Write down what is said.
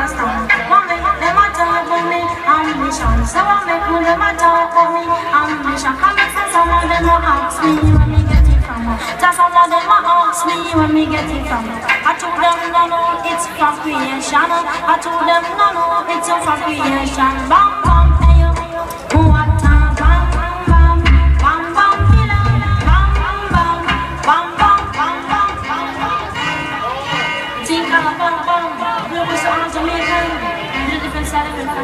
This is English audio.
my stomach. Mommy, let my talk with me. I'm mission. So I make me let my talk with me. I'm mission. Coming from someone that will ask me when me get it from her. Just someone that will ask me when me get it from. I told them no no, it's from creation. I told them no no, it's from creation. Bam bam, hey yo, what time? Bam bam bam, bam bam killer, bam bam bam, bam bam bam bam bam. Think about